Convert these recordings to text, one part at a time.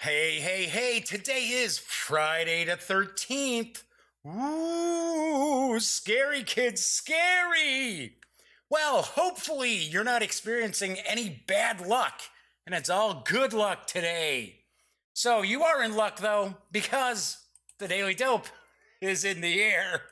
Hey, hey, hey, today is Friday the 13th. Ooh, scary kids, scary. Well, hopefully you're not experiencing any bad luck and it's all good luck today. So you are in luck though, because the Daily Dope is in the air.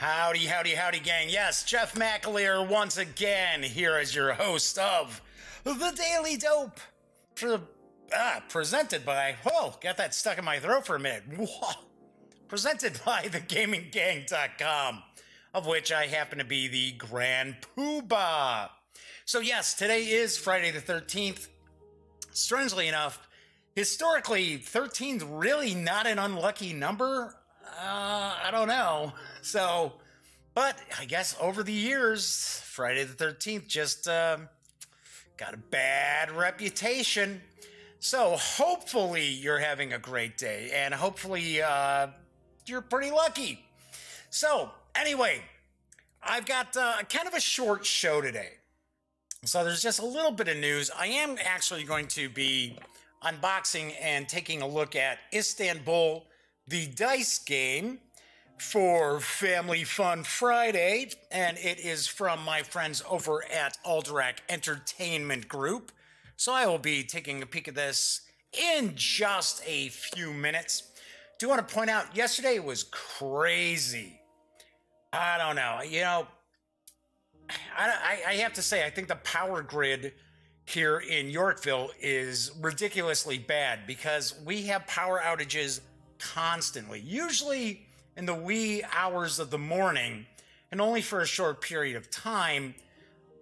Howdy, howdy, howdy, gang. Yes, Jeff McAleer once again here as your host of The Daily Dope. Pre- ah, presented by, whoa, got that stuck in my throat for a minute. Whoa. Presented by TheGamingGang.com, of which I happen to be the Grand Poobah. So, yes, today is Friday the 13th. Strangely enough, historically, 13's really not an unlucky number. Uh, I don't know. So, but I guess over the years, Friday the 13th just uh, got a bad reputation. So, hopefully, you're having a great day and hopefully, uh, you're pretty lucky. So, anyway, I've got uh, kind of a short show today. So, there's just a little bit of news. I am actually going to be unboxing and taking a look at Istanbul, the dice game for Family Fun Friday, and it is from my friends over at Alderac Entertainment Group. So I will be taking a peek at this in just a few minutes. Do want to point out, yesterday was crazy. I don't know. You know, I, I, have to say, I think the power grid here in Yorkville is ridiculously bad because we have power outages constantly. Usually, in the wee hours of the morning and only for a short period of time.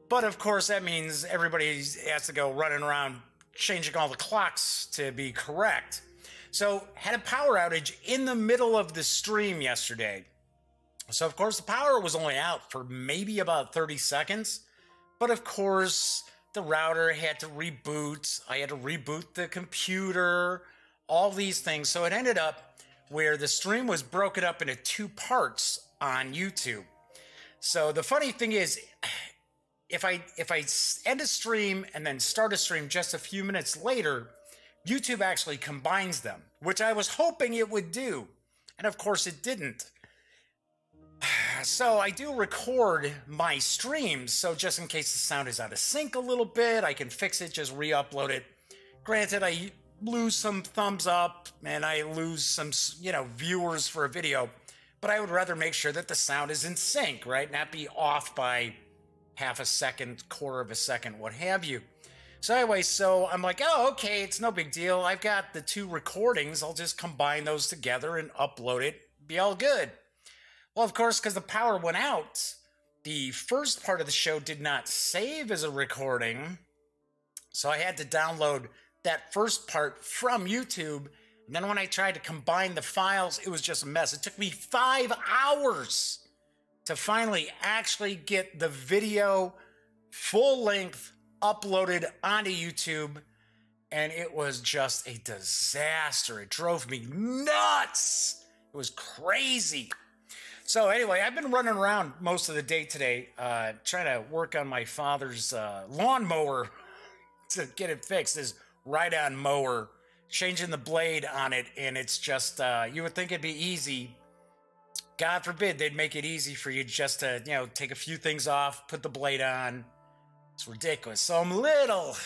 But of course, that means everybody has to go running around changing all the clocks to be correct. So, had a power outage in the middle of the stream yesterday. So, of course, the power was only out for maybe about 30 seconds. But of course, the router had to reboot. I had to reboot the computer, all these things. So, it ended up where the stream was broken up into two parts on YouTube. So the funny thing is, if I if I end a stream and then start a stream just a few minutes later, YouTube actually combines them, which I was hoping it would do, and of course it didn't. So I do record my streams, so just in case the sound is out of sync a little bit, I can fix it, just re-upload it. Granted, I lose some thumbs up and I lose some, you know, viewers for a video, but I would rather make sure that the sound is in sync, right? Not be off by half a second, quarter of a second, what have you. So anyway, so I'm like, oh, okay, it's no big deal. I've got the two recordings. I'll just combine those together and upload it. Be all good. Well, of course, because the power went out, the first part of the show did not save as a recording. So I had to download that first part from YouTube. And then when I tried to combine the files, it was just a mess. It took me five hours to finally actually get the video full length uploaded onto YouTube. And it was just a disaster. It drove me nuts. It was crazy. So, anyway, I've been running around most of the day today, uh, trying to work on my father's uh, lawnmower to get it fixed. His ride on mower, changing the blade on it, and it's just uh, you would think it'd be easy. God forbid they'd make it easy for you just to you know take a few things off, put the blade on. It's ridiculous. So I'm little,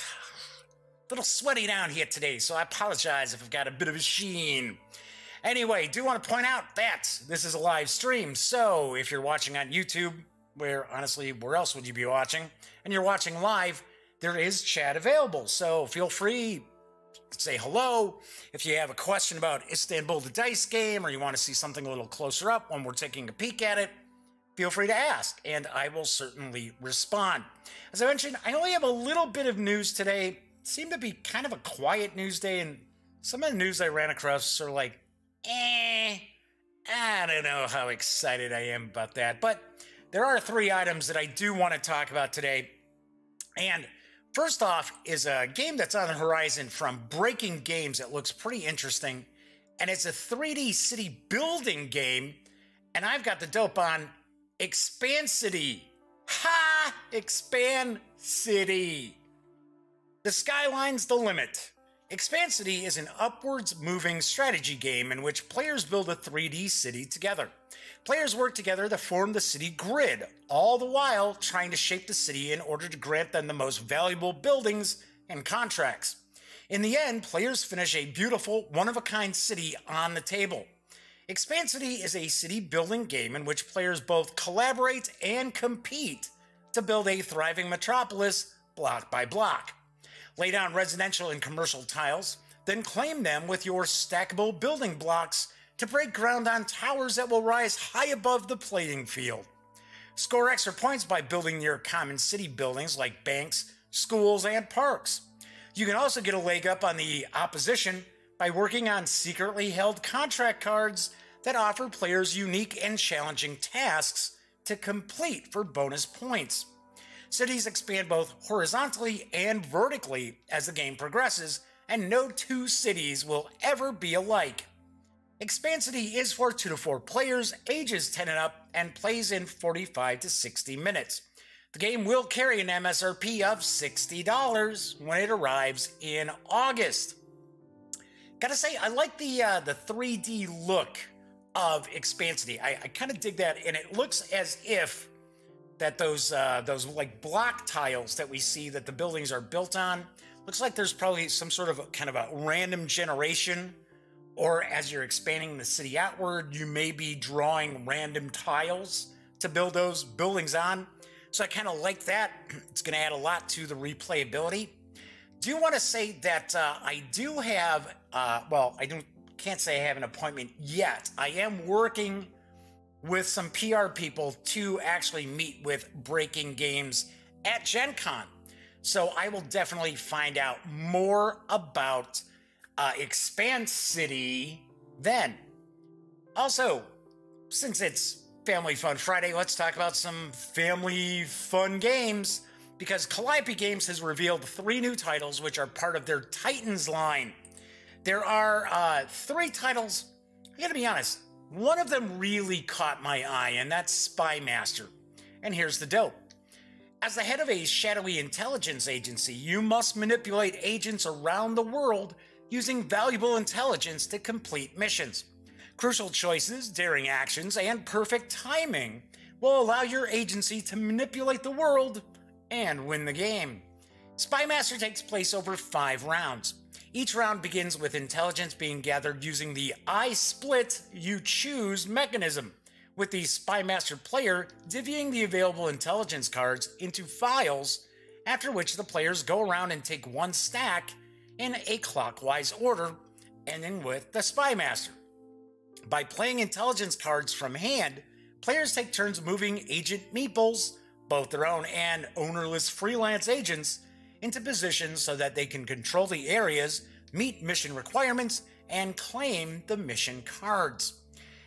little sweaty down here today. So I apologize if I've got a bit of a sheen. Anyway, do want to point out that this is a live stream. So if you're watching on YouTube, where honestly, where else would you be watching? And you're watching live, there is chat available. So feel free to say hello. If you have a question about Istanbul the dice game or you want to see something a little closer up when we're taking a peek at it, feel free to ask and I will certainly respond. As I mentioned, I only have a little bit of news today. Seemed to be kind of a quiet news day and some of the news I ran across are like, eh, I don't know how excited I am about that. But there are three items that I do want to talk about today. And First off, is a game that's on the horizon from Breaking Games that looks pretty interesting, and it's a 3D city building game. And I've got the dope on Expancity. Ha! Expand City. The skyline's the limit. Expancity is an upwards moving strategy game in which players build a 3D city together. Players work together to form the city grid, all the while trying to shape the city in order to grant them the most valuable buildings and contracts. In the end, players finish a beautiful, one of a kind city on the table. Expancity is a city building game in which players both collaborate and compete to build a thriving metropolis block by block. Lay down residential and commercial tiles, then claim them with your stackable building blocks to break ground on towers that will rise high above the playing field. Score extra points by building near common city buildings like banks, schools, and parks. You can also get a leg up on the opposition by working on secretly held contract cards that offer players unique and challenging tasks to complete for bonus points. Cities expand both horizontally and vertically as the game progresses, and no two cities will ever be alike. Expancity is for 2 to 4 players, ages 10 and up, and plays in 45 to 60 minutes. The game will carry an MSRP of $60 when it arrives in August. Gotta say, I like the uh, the 3D look of Expancity. I, I kind of dig that, and it looks as if that those uh, those like block tiles that we see that the buildings are built on looks like there's probably some sort of a, kind of a random generation or as you're expanding the city outward you may be drawing random tiles to build those buildings on. So i kind of like that. It's going to add a lot to the replayability. Do you want to say that uh, i do have uh, well i don't can't say i have an appointment yet. I am working with some PR people to actually meet with Breaking Games at Gen Con. So I will definitely find out more about uh, Expand City then. Also, since it's Family Fun Friday, let's talk about some family fun games because Calliope Games has revealed three new titles which are part of their Titans line. There are uh, three titles. I gotta be honest, one of them really caught my eye, and that's Spy Master. And here's the dope. As the head of a shadowy intelligence agency, you must manipulate agents around the world using valuable intelligence to complete missions. Crucial choices, daring actions, and perfect timing will allow your agency to manipulate the world and win the game. Spy Master takes place over five rounds. Each round begins with intelligence being gathered using the I split, you choose mechanism, with the Spymaster player divvying the available intelligence cards into files, after which the players go around and take one stack in a clockwise order, ending with the Spymaster. By playing intelligence cards from hand, players take turns moving agent meeples, both their own and ownerless freelance agents, into positions so that they can control the areas, meet mission requirements, and claim the mission cards.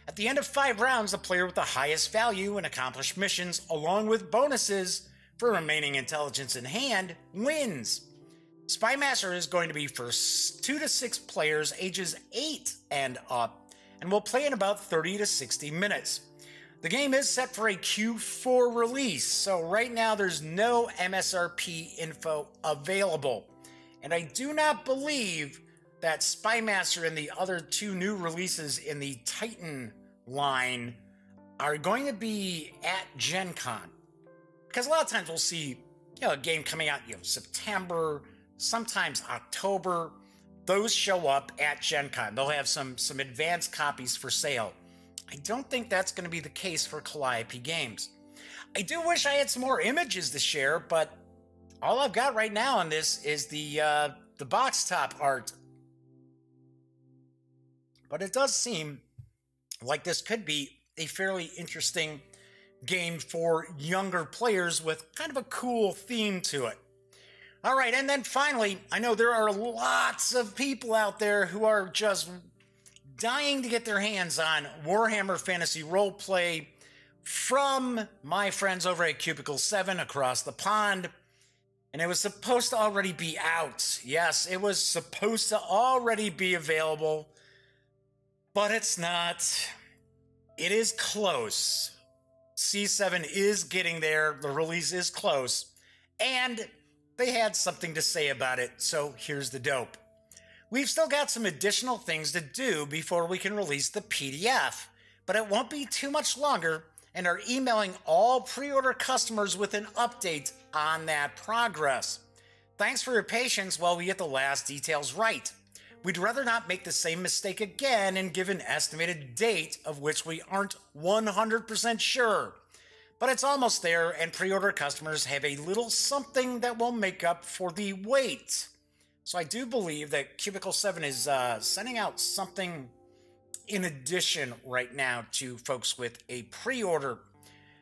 At the end of five rounds, the player with the highest value and accomplished missions, along with bonuses for remaining intelligence in hand, wins. Spymaster is going to be for two to six players ages 8 and up, and will play in about 30 to 60 minutes. The game is set for a Q4 release, so right now there's no MSRP info available. And I do not believe that Spymaster and the other two new releases in the Titan line are going to be at Gen Con. Because a lot of times we'll see you know, a game coming out, you know, September, sometimes October. Those show up at Gen Con. They'll have some some advanced copies for sale. I don't think that's going to be the case for Calliope Games. I do wish I had some more images to share, but all I've got right now on this is the uh, the box top art. But it does seem like this could be a fairly interesting game for younger players with kind of a cool theme to it. All right, and then finally, I know there are lots of people out there who are just dying to get their hands on Warhammer Fantasy Roleplay from my friends over at Cubicle 7 across the pond. and it was supposed to already be out. Yes, it was supposed to already be available, but it's not. It is close. C7 is getting there. The release is close. And they had something to say about it, so here's the dope. We've still got some additional things to do before we can release the PDF, but it won't be too much longer and are emailing all pre order customers with an update on that progress. Thanks for your patience while we get the last details right. We'd rather not make the same mistake again and give an estimated date of which we aren't 100% sure. But it's almost there, and pre order customers have a little something that will make up for the wait. So I do believe that Cubicle 7 is uh, sending out something in addition right now to folks with a pre order.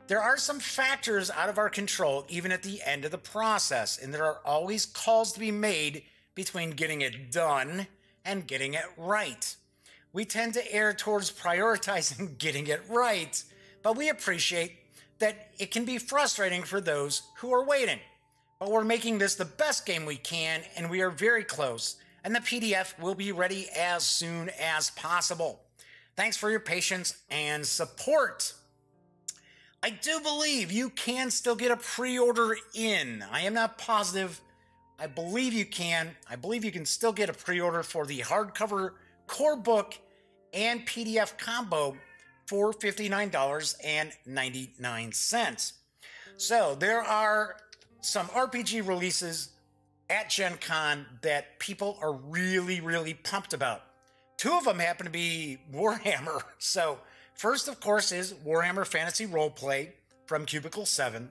There are some factors out of our control even at the end of the process, and there are always calls to be made between getting it done and getting it right. We tend to err towards prioritizing getting it right, but we appreciate that it can be frustrating for those who are waiting. But we're making this the best game we can, and we are very close, and the PDF will be ready as soon as possible. Thanks for your patience and support. I do believe you can still get a pre order in. I am not positive. I believe you can. I believe you can still get a pre order for the hardcover core book and PDF combo for $59.99. So there are some RPG releases at Gen Con that people are really, really pumped about. Two of them happen to be Warhammer. So, first, of course, is Warhammer Fantasy Roleplay from Cubicle 7.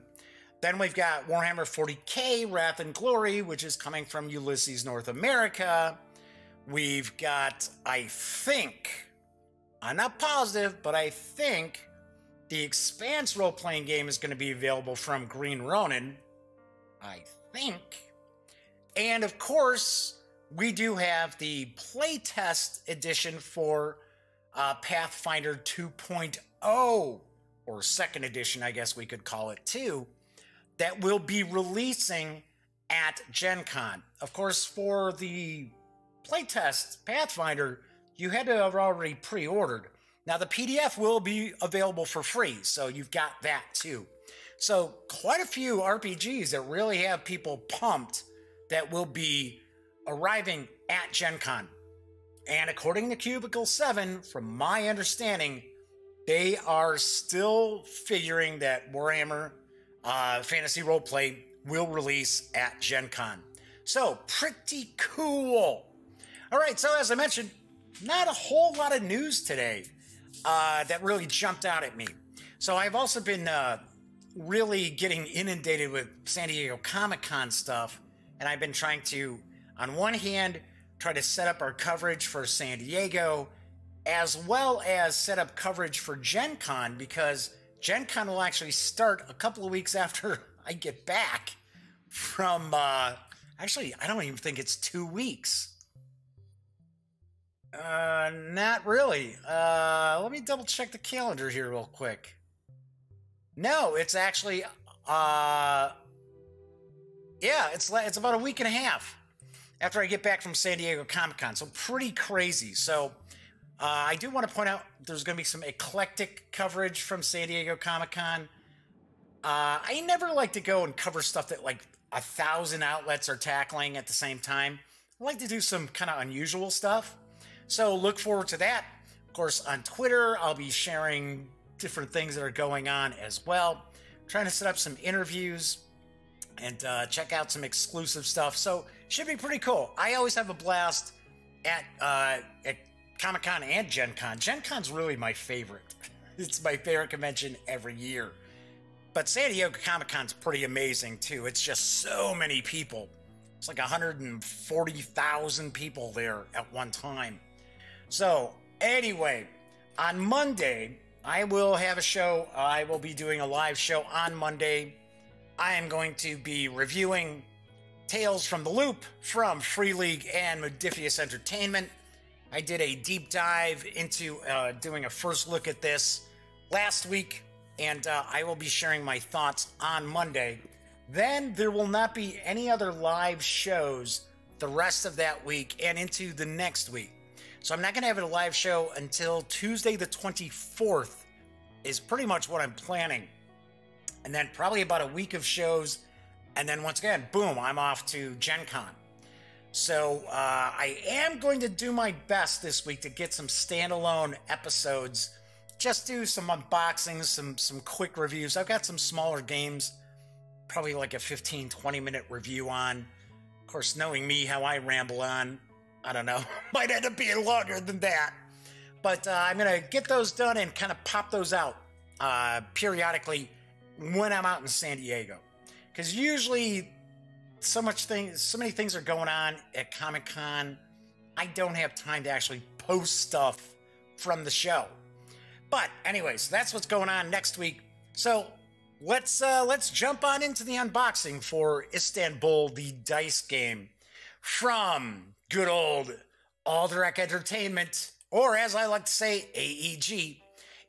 Then we've got Warhammer 40k Wrath and Glory, which is coming from Ulisses North America. We've got, I think, I'm not positive, but I think the Expanse role playing game is going to be available from Green Ronin. I think. And of course, we do have the playtest edition for uh, Pathfinder 2.0, or second edition, I guess we could call it too, that will be releasing at Gen Con. Of course, for the playtest Pathfinder, you had to have already pre ordered. Now, the PDF will be available for free, so you've got that too. So, quite a few RPGs that really have people pumped that will be arriving at Gen Con. And according to Cubicle 7, from my understanding, they are still figuring that Warhammer uh, Fantasy Roleplay will release at Gen Con. So, pretty cool. All right, so as I mentioned, not a whole lot of news today uh, that really jumped out at me. So, I've also been uh, really getting inundated with San Diego Comic Con stuff, and I've been trying to on one hand, try to set up our coverage for San Diego, as well as set up coverage for Gen Con, because Gen Con will actually start a couple of weeks after I get back from, uh, actually, I don't even think it's two weeks. Uh, not really. Uh, let me double check the calendar here real quick. No, it's actually, uh, yeah, it's it's about a week and a half after I get back from San Diego Comic Con. So pretty crazy. So uh, I do want to point out there's going to be some eclectic coverage from San Diego Comic Con. Uh, I never like to go and cover stuff that like a thousand outlets are tackling at the same time. I like to do some kind of unusual stuff. So look forward to that. Of course, on Twitter, I'll be sharing different things that are going on as well. trying to set up some interviews and uh, check out some exclusive stuff. So should be pretty cool. I always have a blast at uh, at Comic Con and Gen Con. Gen Con's really my favorite. It's my favorite convention every year. But San Diego Comic Con's pretty amazing too. It's just so many people. It's like 140,000 people there at one time. So, anyway, on Monday, I will have a show. I will be doing a live show on Monday. I am going to be reviewing Tales from the Loop from Free League and Modiphius Entertainment. I did a deep dive into uh, doing a first look at this last week, and uh, I will be sharing my thoughts on Monday. Then there will not be any other live shows the rest of that week and into the next week. So I'm not going to have a live show until Tuesday the 24th, is pretty much what I'm planning. And then probably about a week of shows. And then once again, boom, I'm off to Gen Con. So uh, I am going to do my best this week to get some standalone episodes. Just do some unboxings, some some quick reviews. I've got some smaller games, probably like a 15, 20 minute review on. Of course, knowing me, how I ramble on, I don't know, might end up being longer than that. But uh, I'm gonna get those done and kind of pop those out uh, periodically when I'm out in San Diego, because usually so much things, so many things are going on at Comic Con. I don't have time to actually post stuff from the show. But anyways, that's what's going on next week. So let's uh, let's jump on into the unboxing for Istanbul, the dice game from good old Alderac Entertainment, or as I like to say, AEG.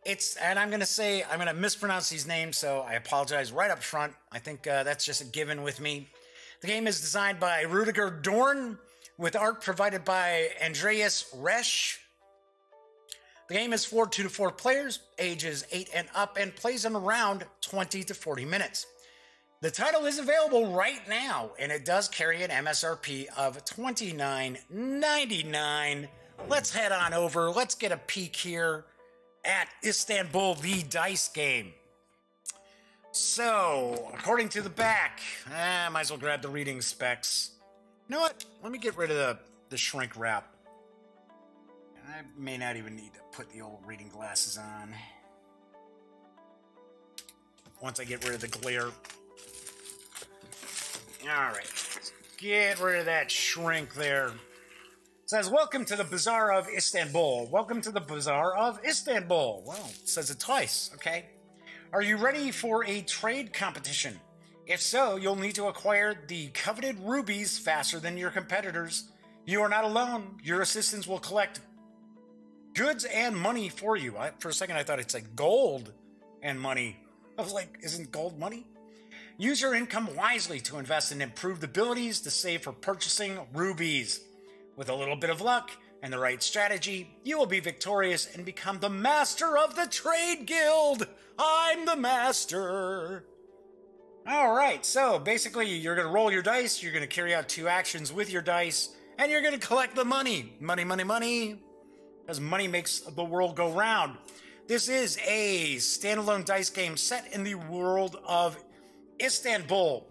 It's and I'm gonna say I'm gonna mispronounce these names, so I apologize right up front. I think uh, that's just a given with me. The game is designed by Rudiger Dorn with art provided by Andreas Resch. The game is for two to four players, ages eight and up, and plays in around 20 to 40 minutes. The title is available right now, and it does carry an MSRP of $29.99. Let's head on over. Let's get a peek here at Istanbul, the dice game. So, according to the back, I might as well grab the reading specs. You know what? Let me get rid of the, the shrink wrap. I may not even need to put the old reading glasses on. Once I get rid of the glare. Alright. Get rid of that shrink there. It says, Welcome to the Bazaar of Istanbul. Welcome to the Bazaar of Istanbul. Well, it says it twice, okay? Are you ready for a trade competition? If so, you'll need to acquire the coveted rubies faster than your competitors. You are not alone. Your assistants will collect goods and money for you. I, for a second, I thought it said gold and money. I was like, isn't gold money? Use your income wisely to invest in improved abilities to save for purchasing rubies. With a little bit of luck, and the right strategy, you will be victorious and become the master of the trade guild. I'm the master. All right, so basically, you're going to roll your dice, you're going to carry out two actions with your dice, and you're going to collect the money. Money, money, money. Because money makes the world go round. This is a standalone dice game set in the world of Istanbul,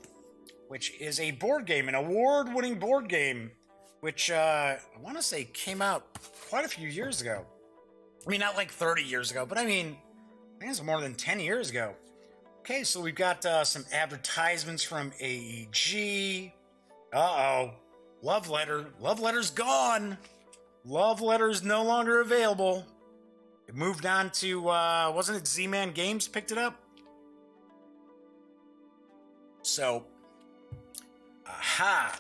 which is a board game, an award winning board game which uh, I want to say came out quite a few years ago. I mean, not like 30 years ago, but I mean, I think it's more than 10 years ago. Okay, so we've got uh, some advertisements from AEG. Uh oh. Love letter. Love letter's gone. Love letter's no longer available. It moved on to, uh, wasn't it Z Man Games picked it up? So, aha.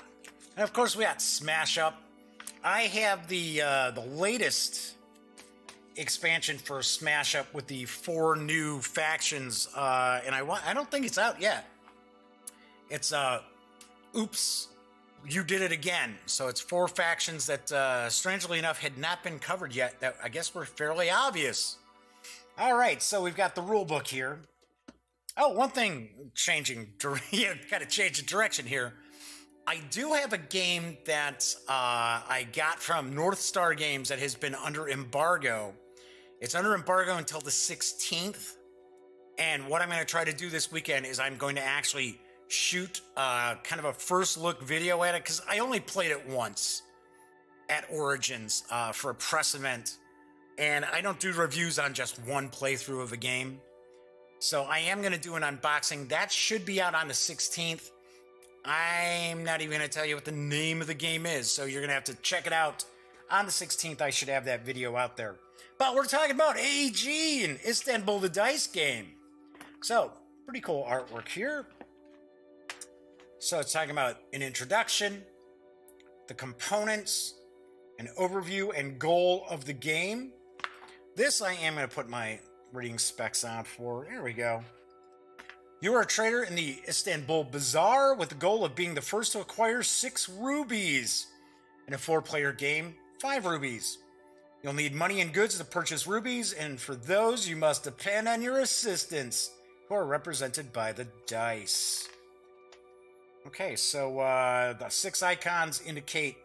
And of course, we got Smash Up. I have the uh, the latest expansion for Smash Up with the four new factions, uh, and I want I don't think it's out yet. It's uh, oops, you did it again. So it's four factions that, uh, strangely enough, had not been covered yet. That I guess were fairly obvious. All right, so we've got the rule book here. Oh, one thing changing, yeah, to change the direction here. I do have a game that uh, I got from North Star Games that has been under embargo. It's under embargo until the 16th. And what I'm going to try to do this weekend is I'm going to actually shoot uh, kind of a first look video at it because I only played it once at Origins uh, for a press event. And I don't do reviews on just one playthrough of a game. So I am going to do an unboxing. That should be out on the 16th. I'm not even going to tell you what the name of the game is, so you're going to have to check it out. On the 16th, I should have that video out there. But we're talking about AEG and Istanbul the Dice game. So, pretty cool artwork here. So, it's talking about an introduction, the components, an overview and goal of the game. This I am going to put my reading specs on for. There we go. You are a trader in the Istanbul Bazaar with the goal of being the first to acquire six rubies. In a four player game, five rubies. You'll need money and goods to purchase rubies, and for those, you must depend on your assistants, who are represented by the dice. Okay, so uh, the six icons indicate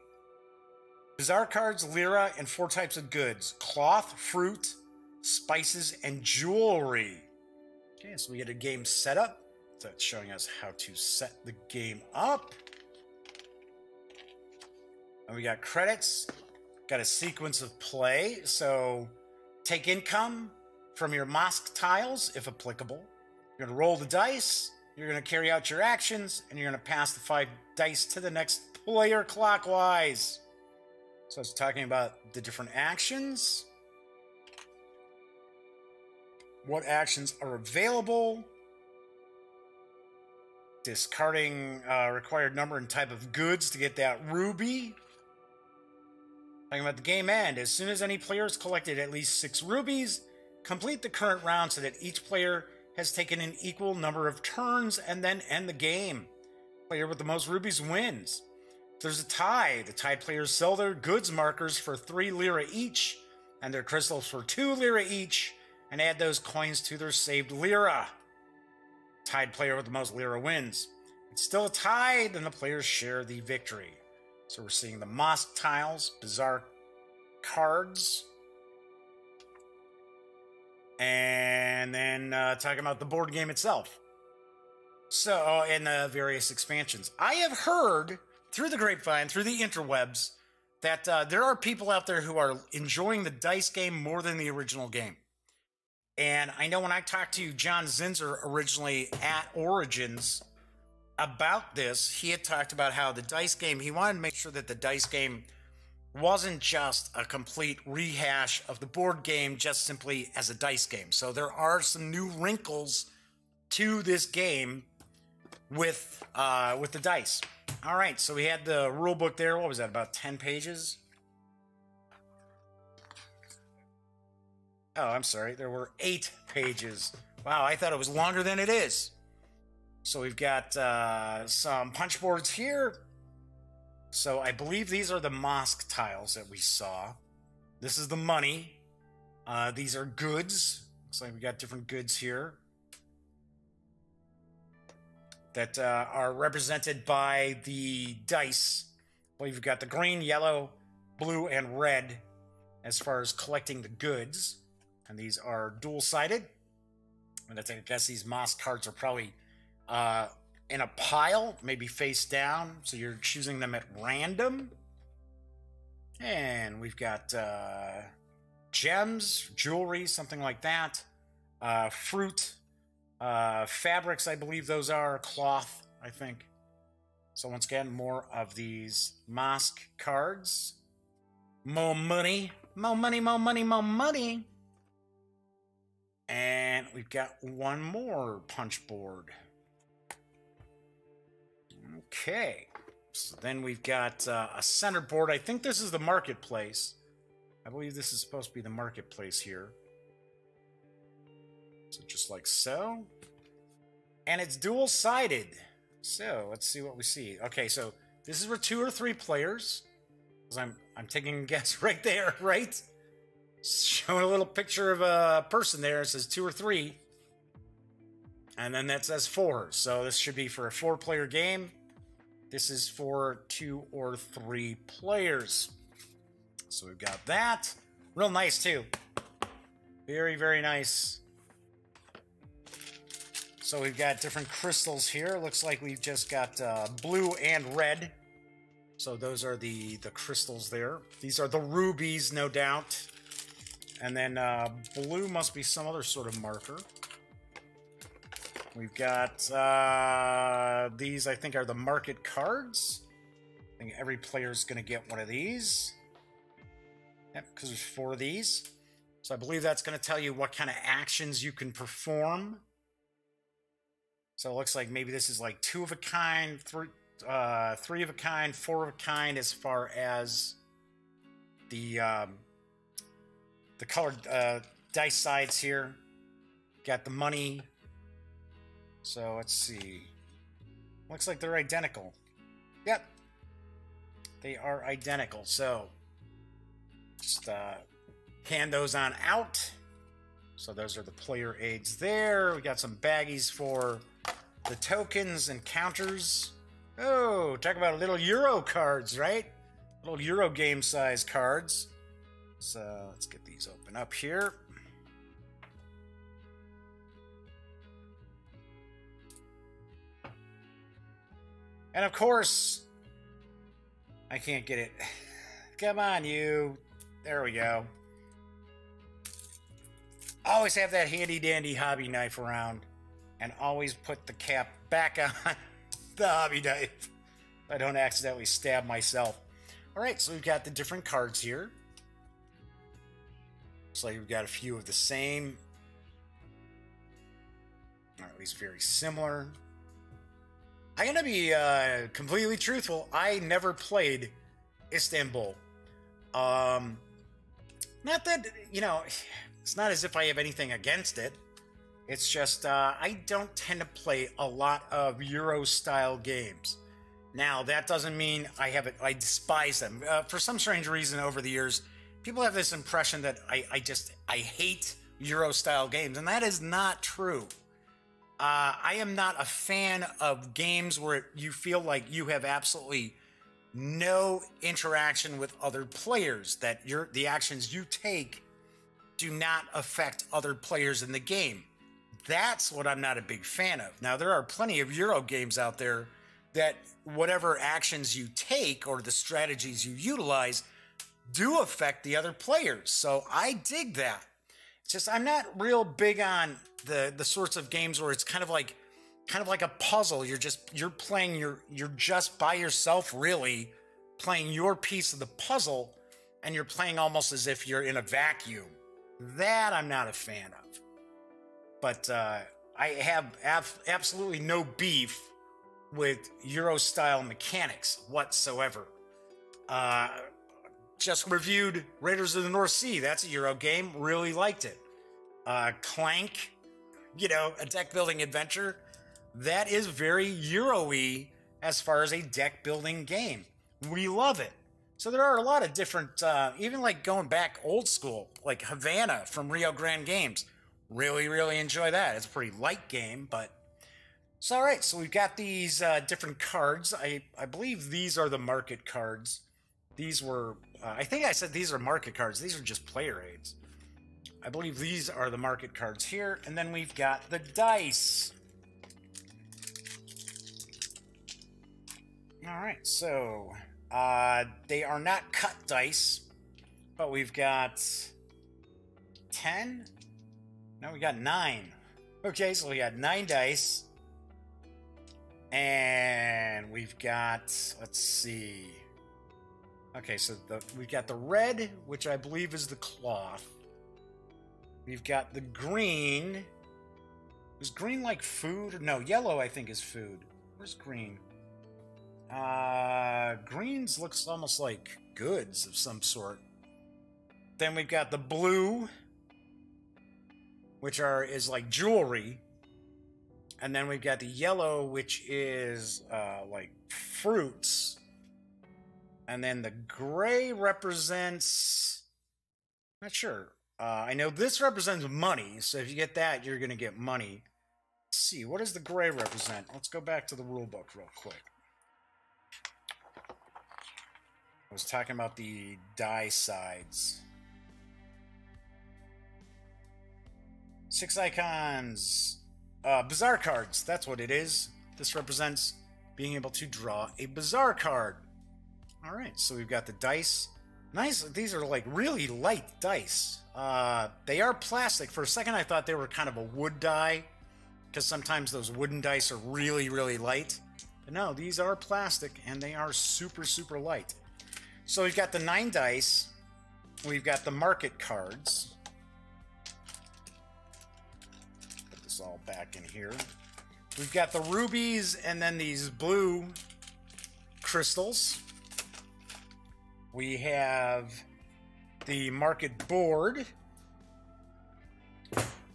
Bazaar cards, lira, and four types of goods cloth, fruit, spices, and jewelry. Okay, so we get a game setup. That's showing us how to set the game up. And we got credits. Got a sequence of play. So take income from your mosque tiles, if applicable. You're going to roll the dice. You're going to carry out your actions, and you're going to pass the five dice to the next player clockwise. So it's talking about the different actions what actions are available, discarding uh, required number and type of goods to get that ruby. Talking about the game end. As soon as any player has collected at least six rubies, complete the current round so that each player has taken an equal number of turns and then end the game. Player with the most rubies wins. If there's a tie, the tied players sell their goods markers for three lira each and their crystals for two lira each and add those coins to their saved lira. Tied player with the most lira wins. It's still a tie, then the players share the victory. So we're seeing the mosque tiles, Bazaar cards, and then uh, talking about the board game itself. So, and the various expansions. I have heard through the grapevine, through the interwebs, that uh, there are people out there who are enjoying the dice game more than the original game. And I know when I talked to John Zinser originally at Origins about this, he had talked about how the dice game, he wanted to make sure that the dice game wasn't just a complete rehash of the board game, just simply as a dice game. So there are some new wrinkles to this game with uh, with the dice. All right, so we had the rule book there. What was that? About ten pages. Oh, I'm sorry. There were eight pages. Wow, I thought it was longer than it is. So we've got uh, some punch boards here. So I believe these are the mosque tiles that we saw. This is the money. Uh, these are goods. Looks like we got different goods here that uh, are represented by the dice. Well, you've got the green, yellow, blue, and red as far as collecting the goods and these are dual sided. And I think I guess these mosque cards are probably uh, in a pile, maybe face down. So you're choosing them at random. And we've got uh, gems, jewelry, something like that. Uh, fruit, uh, fabrics, I believe those are cloth. I think. So once again, more of these mosque cards. More money, more money, more money, more money. And we've got one more punch board. Okay. So then we've got uh, a center board. I think this is the marketplace. I believe this is supposed to be the marketplace here. So just like so. And it's dual-sided. So let's see what we see. Okay, so this is for two or three players. Because I'm I'm taking a guess right there, right? Showing a little picture of a person there. It says two or three. And then that says four. So this should be for a four player game. This is for two or three players. So we've got that. Real nice, too. Very, very nice. So we've got different crystals here. Looks like we've just got uh, blue and red. So those are the, the crystals there. These are the rubies, no doubt. And then uh, blue must be some other sort of marker. We've got uh, these, I think, are the market cards. I think every player is going to get one of these. Yep, because there's four of these. So I believe that's going to tell you what kind of actions you can perform. So it looks like maybe this is like two of a kind, three, uh, three of a kind, four of a kind as far as the um, the colored uh, dice sides here. Got the money. So let's see. Looks like they're identical. Yep. They are identical. So just uh, hand those on out. So those are the player aids there. We got some baggies for the tokens and counters. Oh, talk about little Euro cards, right? Little Euro game size cards. So let's get these open up here. And of course, I can't get it. Come on, you. There we go. Always have that handy dandy hobby knife around. And always put the cap back on the hobby knife. I don't accidentally stab myself. Alright, so we've got the different cards here. Looks like we've got a few of the same. Or at least very similar. I'm gonna be uh, completely truthful. I never played Istanbul. Um, not that you know, it's not as if I have anything against it. It's just uh, I don't tend to play a lot of Euro style games. Now that doesn't mean I have it. I despise them uh, for some strange reason. Over the years, people have this impression that I, I just I hate Euro style games, and that is not true. Uh, I am not a fan of games where you feel like you have absolutely no interaction with other players. That your the actions you take do not affect other players in the game. That's what I'm not a big fan of. Now there are plenty of Euro games out there that whatever actions you take or the strategies you utilize do affect the other players. So I dig that. It's just I'm not real big on the the sorts of games where it's kind of like kind of like a puzzle. You're just you're playing your you're just by yourself really playing your piece of the puzzle and you're playing almost as if you're in a vacuum. That I'm not a fan of. But uh, I have ab- absolutely no beef with Euro style mechanics whatsoever. Uh, just reviewed Raiders of the North Sea. That's a Euro game. Really liked it. Uh, Clank you know, a deck building adventure, that is very Euro-y as far as a deck building game. We love it. So there are a lot of different, uh, even like going back old school, like Havana from Rio Grande Games. Really, really enjoy that. It's a pretty light game, but so all right. So we've got these uh, different cards. I I believe these are the market cards. These were, uh, I think I said these are market cards. These are just player aids. I believe these are the market cards here. And then we've got the dice. All right, so uh, they are not cut dice, but we've got 10. No, we got nine. Okay, so we got nine dice. And we've got, let's see. Okay, so the, we've got the red, which I believe is the cloth. We've got the green. Is green like food? No, yellow I think is food. Where's green? Uh, greens looks almost like goods of some sort. Then we've got the blue, which are is like jewelry. And then we've got the yellow, which is uh, like fruits. And then the gray represents, not sure, uh, I know this represents money, so if you get that, you're going to get money. Let's see, what does the gray represent? Let's go back to the rule book real quick. I was talking about the die sides. Six icons. Uh, bazaar cards, that's what it is. This represents being able to draw a Bazaar card. All right, so we've got the dice. Nice, these are like really light dice. Uh, they are plastic. For a second, I thought they were kind of a wood die, because sometimes those wooden dice are really, really light. But no, these are plastic, and they are super, super light. So we've got the nine dice. We've got the market cards. Put this all back in here. We've got the rubies and then these blue crystals. We have the market board.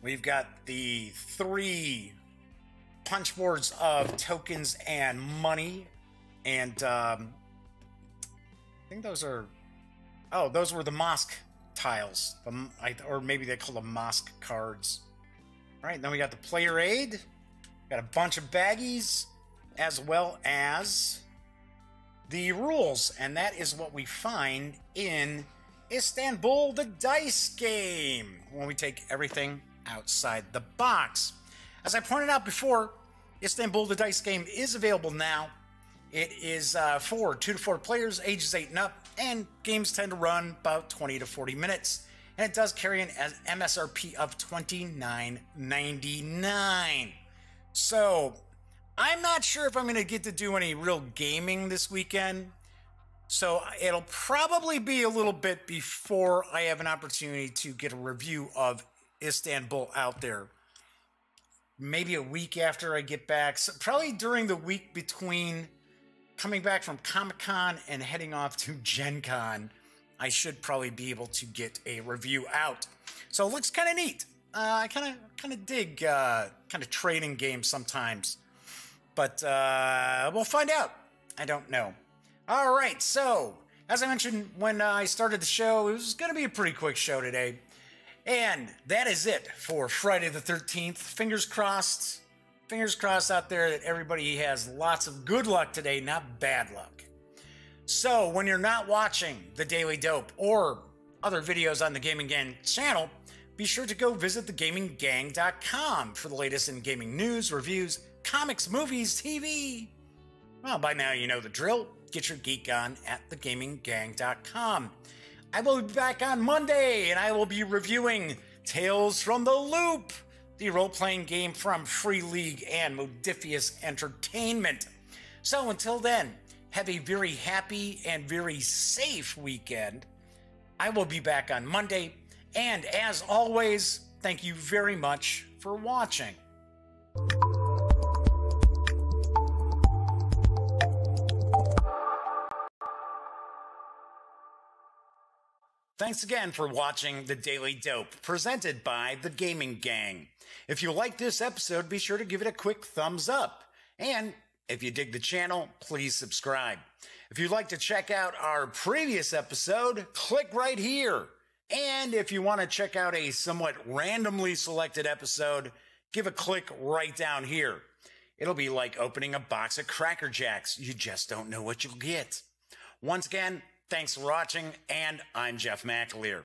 We've got the three punch boards of tokens and money. And um, I think those are. Oh, those were the mosque tiles. The, or maybe they call them mosque cards. All right, then we got the player aid. Got a bunch of baggies, as well as the rules. And that is what we find in Istanbul, the dice game, when we take everything outside the box. As I pointed out before, Istanbul, the dice game is available now. It is uh, for two to four players, ages eight and up, and games tend to run about 20 to 40 minutes. And it does carry an MSRP of $29.99. So I'm not sure if I'm going to get to do any real gaming this weekend. So it'll probably be a little bit before I have an opportunity to get a review of Istanbul out there. Maybe a week after I get back. So probably during the week between coming back from Comic Con and heading off to Gen Con, I should probably be able to get a review out. So it looks kind of neat. Uh, I kind of kind of dig uh, kind of trading games sometimes, but uh, we'll find out. I don't know. All right, so as I mentioned when I started the show, it was going to be a pretty quick show today. And that is it for Friday the 13th. Fingers crossed. Fingers crossed out there that everybody has lots of good luck today, not bad luck. So, when you're not watching the Daily Dope or other videos on the Gaming Gang channel, be sure to go visit thegaminggang.com for the latest in gaming news, reviews, comics, movies, TV. Well, by now you know the drill. Get your geek on at thegaminggang.com. I will be back on Monday and I will be reviewing Tales from the Loop, the role playing game from Free League and Modiphius Entertainment. So until then, have a very happy and very safe weekend. I will be back on Monday. And as always, thank you very much for watching. Thanks again for watching The Daily Dope, presented by The Gaming Gang. If you like this episode, be sure to give it a quick thumbs up. And if you dig the channel, please subscribe. If you'd like to check out our previous episode, click right here. And if you want to check out a somewhat randomly selected episode, give a click right down here. It'll be like opening a box of Cracker Jacks. You just don't know what you'll get. Once again, Thanks for watching, and I'm Jeff McAleer.